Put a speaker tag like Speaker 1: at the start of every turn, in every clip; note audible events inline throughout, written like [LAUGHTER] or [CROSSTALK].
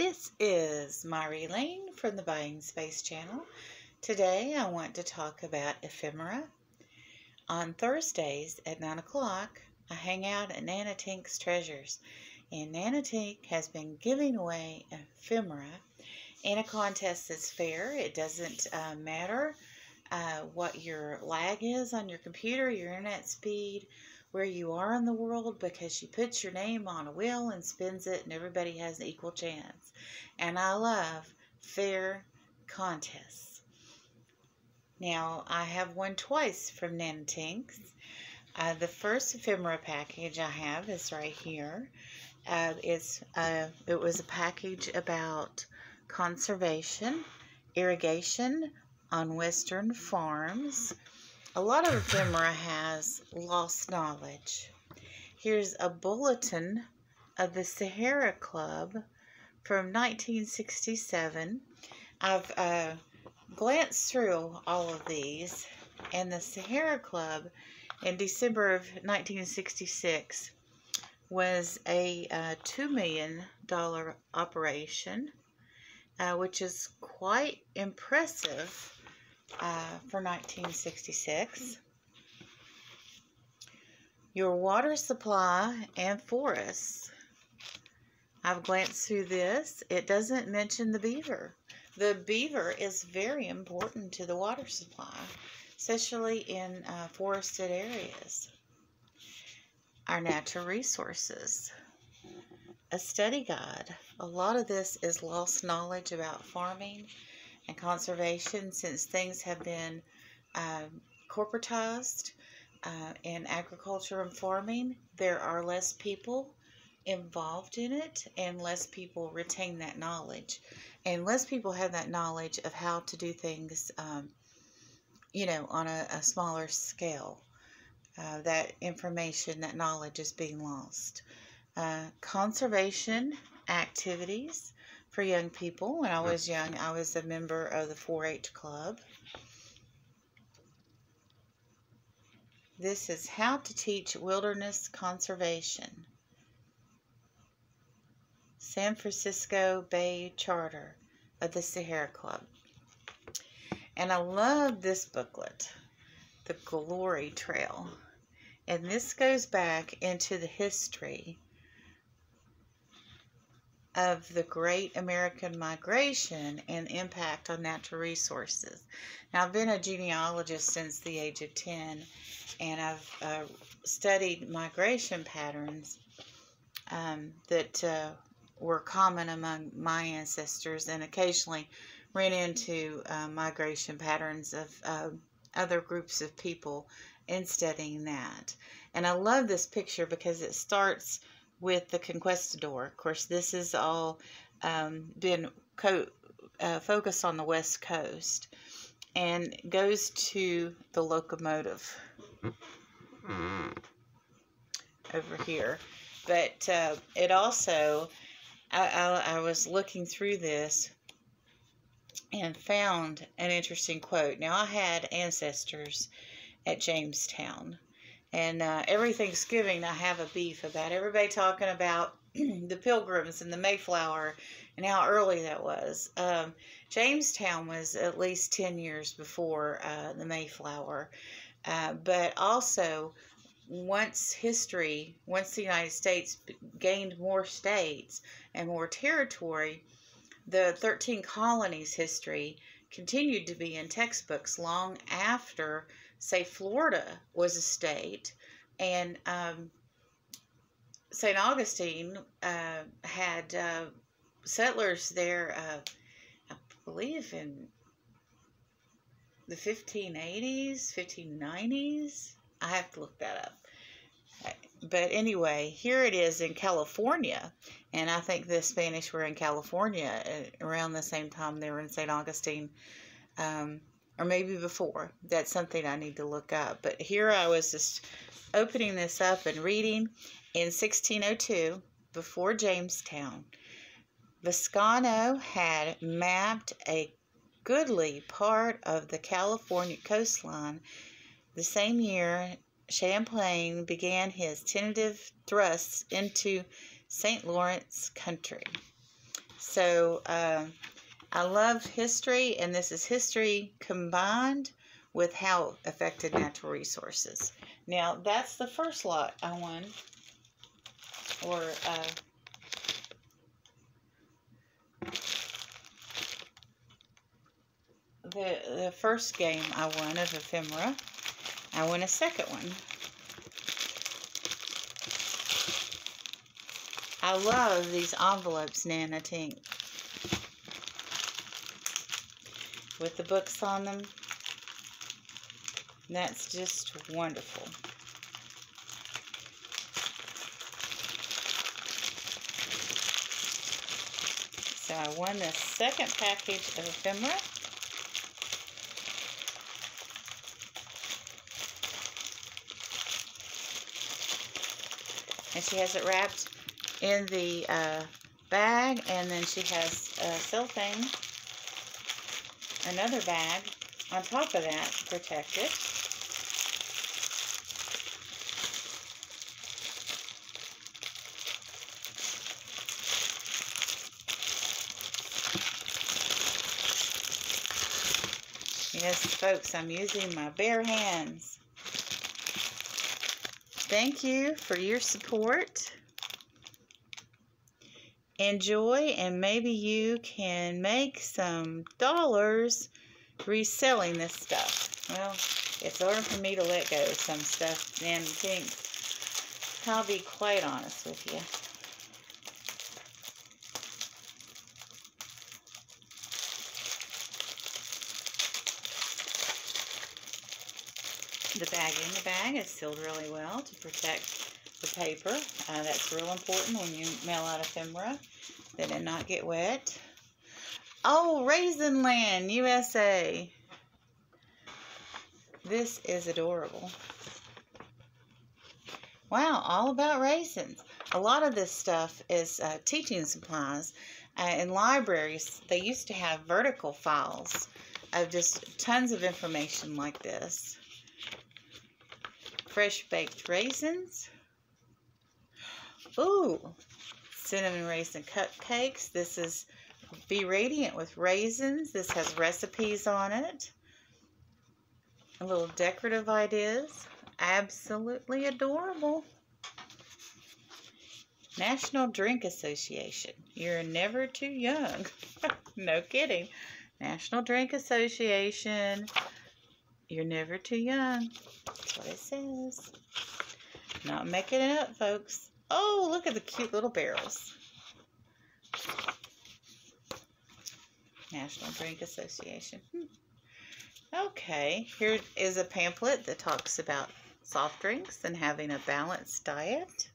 Speaker 1: This is Mari Lane from the Buying Space channel. Today I want to talk about ephemera. On Thursdays at 9 o'clock, I hang out at Nana Tink's Treasures, and Nana Tink has been giving away ephemera in a contest that's fair. It doesn't uh, matter uh, what your lag is on your computer, your internet speed, where you are in the world because she puts your name on a wheel and spins it and everybody has an equal chance. And I love fair contests. Now, I have won twice from Nana Tinks. Uh, the first ephemera package I have is right here. Uh, it's, uh, it was a package about conservation, irrigation on western farms, a lot of ephemera has lost knowledge. Here's a bulletin of the Sierra Club from 1967. I've uh, glanced through all of these, and the Sierra Club in December of 1966 was a uh, $2 million operation, uh, which is quite impressive uh, for 1966. Your water supply and forests. I've glanced through this. It doesn't mention the beaver. The beaver is very important to the water supply, especially in uh, forested areas. Our natural resources. A study guide. A lot of this is lost knowledge about farming and conservation since things have been um, corporatized uh, in agriculture and farming. There are less people involved in it and less people retain that knowledge. And less people have that knowledge of how to do things um, you know on a, a smaller scale. Uh, that information that knowledge is being lost. Uh, conservation activities for young people. When I was young, I was a member of the 4 H club. This is How to Teach Wilderness Conservation. San Francisco Bay Charter of the Sierra Club. And I love this booklet, The Glory Trail. And this goes back into the history of the Great American Migration and impact on natural resources. Now, I've been a genealogist since the age of 10, and I've uh, studied migration patterns um, that uh, were common among my ancestors, and occasionally ran into uh, migration patterns of uh, other groups of people in studying that. And I love this picture because it starts with the conquistador. Of course, this has all um, been co- uh, focused on the west coast and goes to the locomotive over here. But uh, it also, I, I, I was looking through this and found an interesting quote. Now, I had ancestors at Jamestown and uh, every Thanksgiving, I have a beef about everybody talking about [CLEARS THROAT] the Pilgrims and the Mayflower and how early that was. Um, Jamestown was at least 10 years before uh, the Mayflower. Uh, but also, once history, once the United States gained more states and more territory, the 13 colonies history continued to be in textbooks long after say Florida was a state, and um, St. Augustine uh, had uh, settlers there, uh, I believe, in the 1580s, 1590s. I have to look that up. But anyway, here it is in California, and I think the Spanish were in California uh, around the same time they were in St. Augustine. Um, or maybe before. That's something I need to look up. But here I was just opening this up and reading in 1602, before Jamestown, Vizcaino had mapped a goodly part of the California coastline. The same year, Champlain began his tentative thrusts into St. Lawrence country. So um, I love history, and this is history combined with how affected natural resources. Now, that's the first lot I won, or uh, the, the first game I won of ephemera. I won a second one. I love these envelopes, Nana Tink. With the books on them. That's just wonderful. So I won the second package of ephemera. And she has it wrapped in the uh, bag, and then she has a cellophane, another bag on top of that to protect it. Yes, folks, I'm using my bare hands. Thank you for your support. Enjoy, and maybe you can make some dollars reselling this stuff. Well, it's hard for me to let go of some stuff, and I think, I'll be quite honest with you. The bag in the bag is sealed really well to protect the paper. Uh, that's real important when you mail out ephemera that it not get wet. Oh, Raisinland, USA. This is adorable. Wow, all about raisins. A lot of this stuff is uh, teaching supplies. Uh, in libraries, they used to have vertical files of just tons of information like this fresh baked raisins. Ooh, cinnamon raisin cupcakes. This is Be Radiant with raisins. This has recipes on it. A little decorative ideas. Absolutely adorable. National Drink Association. You're never too young. [LAUGHS] no kidding. National Drink Association. You're never too young. That's what it says. Not making it up, folks. Oh, look at the cute little barrels. National Drink Association. Hmm. Okay, here is a pamphlet that talks about soft drinks and having a balanced diet.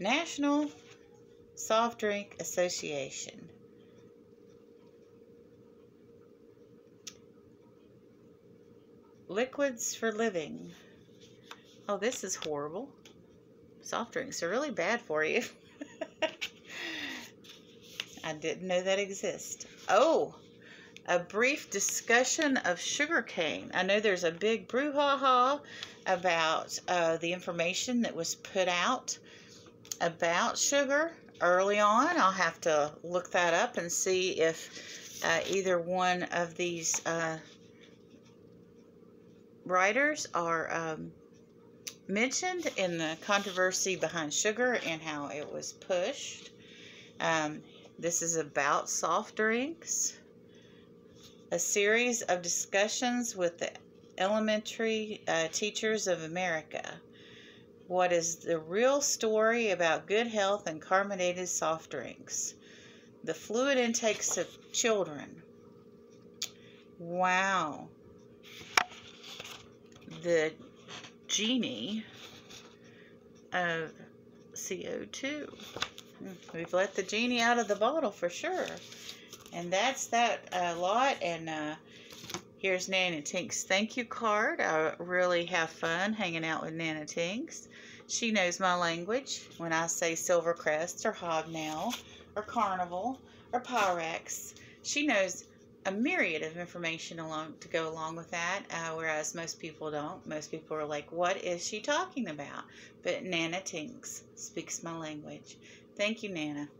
Speaker 1: National Soft Drink Association. Liquids for living. Oh, this is horrible. Soft drinks are really bad for you. [LAUGHS] I didn't know that exists. Oh, a brief discussion of sugarcane. I know there's a big brouhaha about uh, the information that was put out about sugar early on. I'll have to look that up and see if uh, either one of these uh, writers are um, mentioned in the controversy behind sugar and how it was pushed. Um, this is about soft drinks. A series of discussions with the elementary uh, teachers of America. What is the real story about good health and carbonated soft drinks? The fluid intakes of children. Wow the genie of CO2. We've let the genie out of the bottle for sure. And that's that uh, lot. And uh, here's Nana Tink's thank you card. I really have fun hanging out with Nana Tinks. She knows my language when I say Silvercrest or Hobnail or Carnival or Pyrex. She knows a myriad of information along to go along with that, uh, whereas most people don't. Most people are like, "What is she talking about?" But Nana Tinks speaks my language. Thank you, Nana.